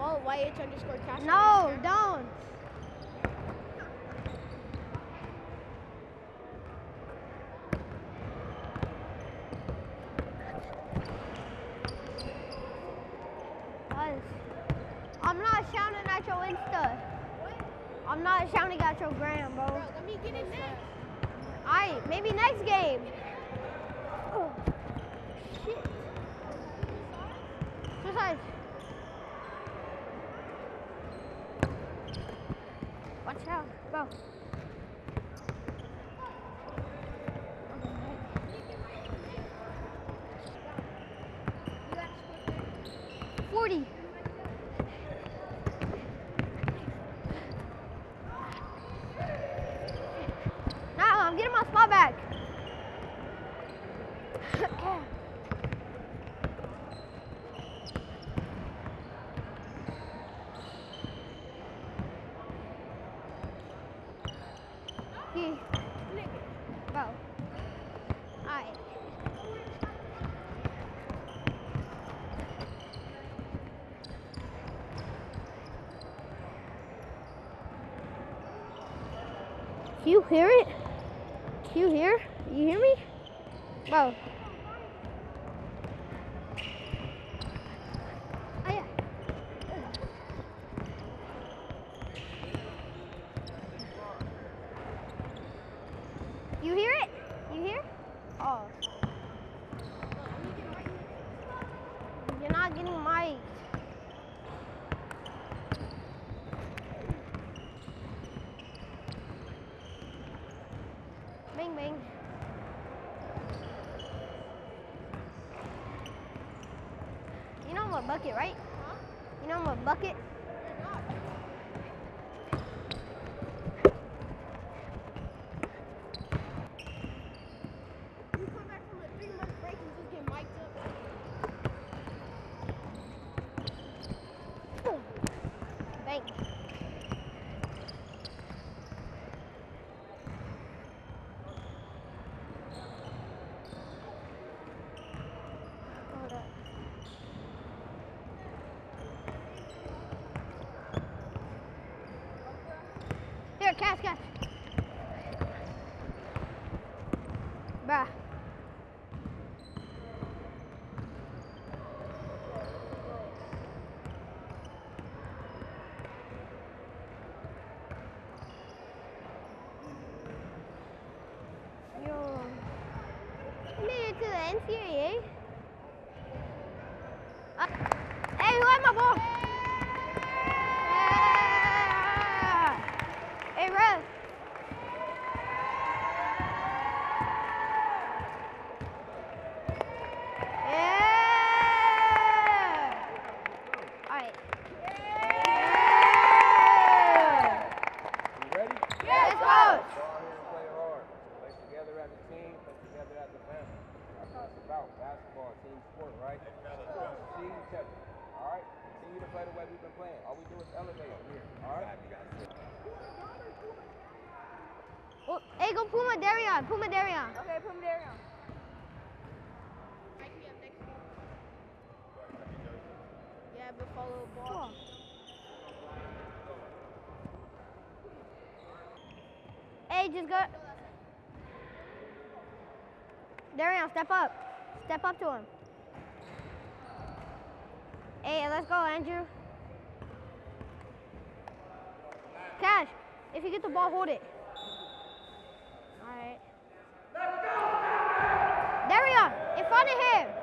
Follow YH underscore cash. No, don't. I'm not shouting at your Insta. I'm not shouting at your gram, bro. Bro, let me get in next. Alright, maybe next game. Split 40. Now I'm getting my spot back. Yeah. Bro. Alright. Do you hear it? You hear? You hear me? Bro. Oh, yeah. You hear it? You hear? Oh. You're not getting mic. Bing bing. You know I'm a bucket, right? You know I'm a bucket? You come back from a three month break and just get mic'd up. Bang. Hold up. Catch, catch. Bruh. Yo. You made it to the NCAA? Uh, hey, who had my ball? Puma Darion. Puma Darion. Okay, put me there now. Mic me up. Yeah, but follow the ball. Hey, just go. Darion, step up. Step up to him. Hey, let's go, Andrew. Cash, if you get the ball, hold it. All right. Darion, in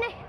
này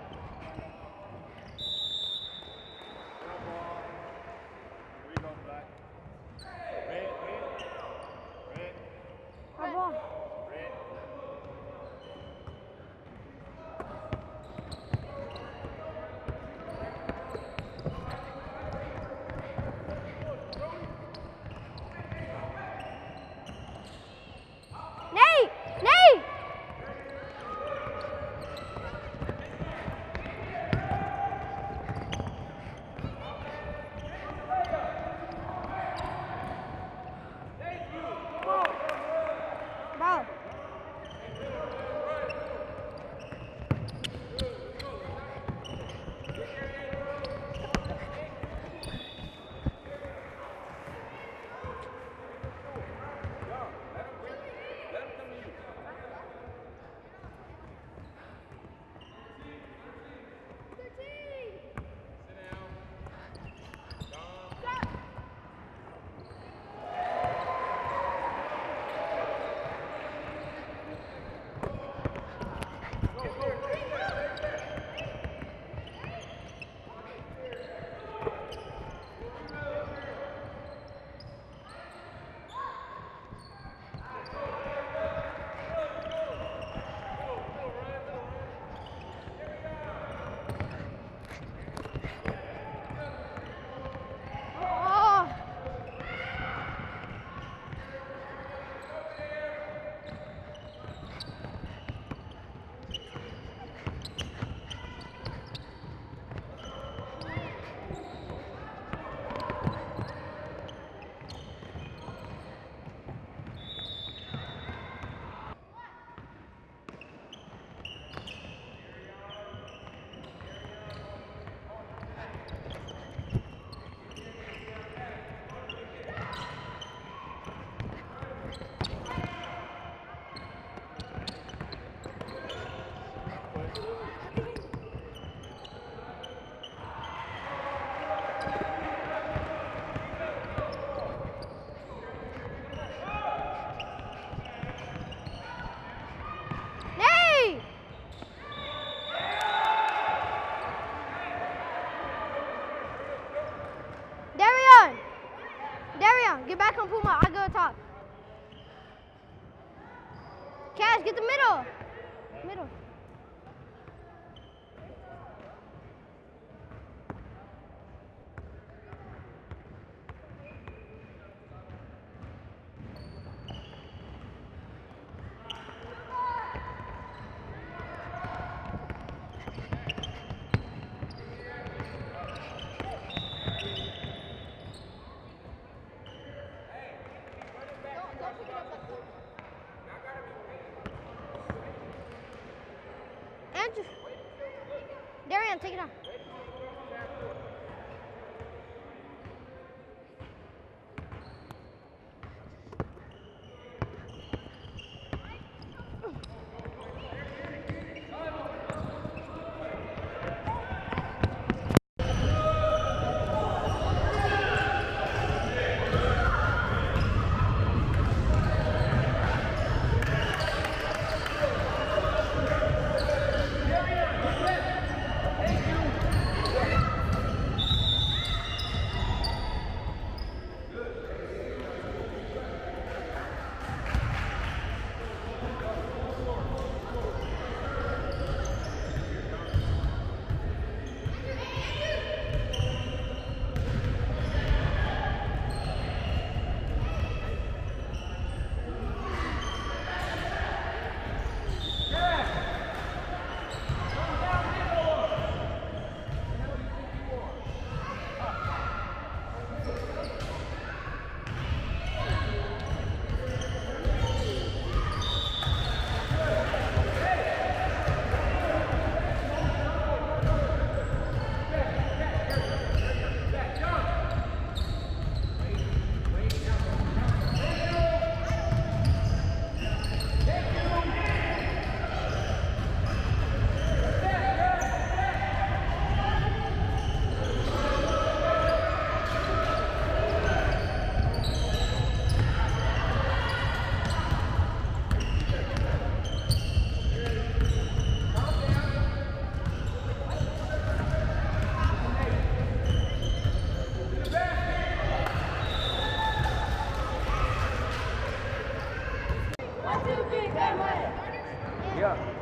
Take it on. Yeah.